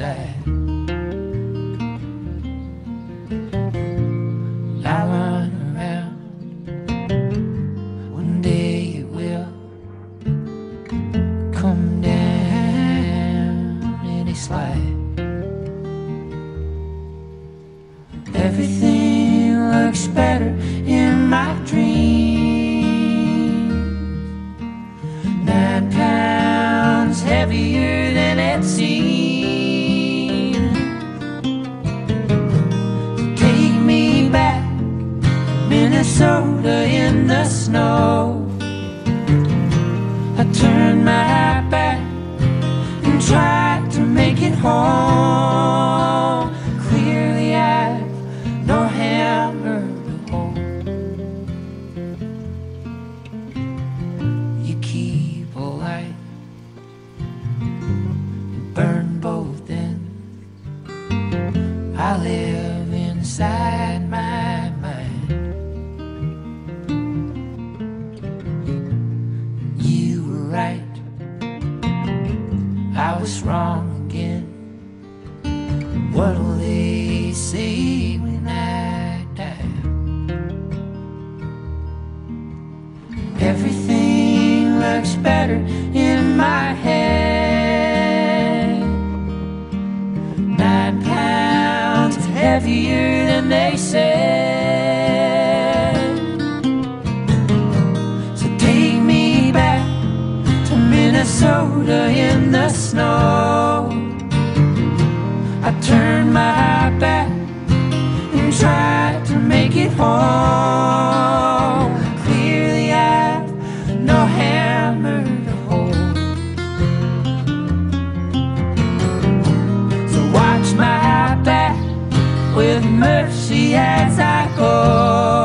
I run around. One day will come down in a slide. Everything looks better. Snow. I turned my back and tried to make it home. Clearly, I've no hammer to hold. You keep a light and burn both ends. I live Was wrong again. What'll they say when I die? Everything looks better in my head. Nine pounds heavier than they said. Minnesota in the snow. I turned my back and tried to make it home. Clearly, I've no hammer to hold. So watch my back with mercy as I go.